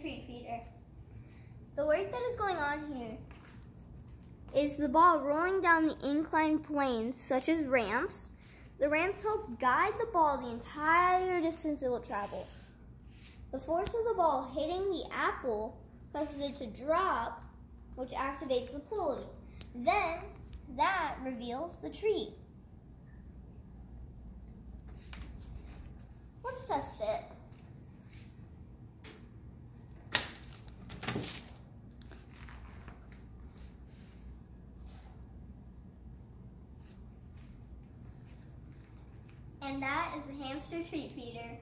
treat feeder. The work that is going on here is the ball rolling down the inclined planes, such as ramps. The ramps help guide the ball the entire distance it will travel. The force of the ball hitting the apple causes it to drop, which activates the pulley. Then that reveals the treat. Let's test it. And that is the hamster treat feeder.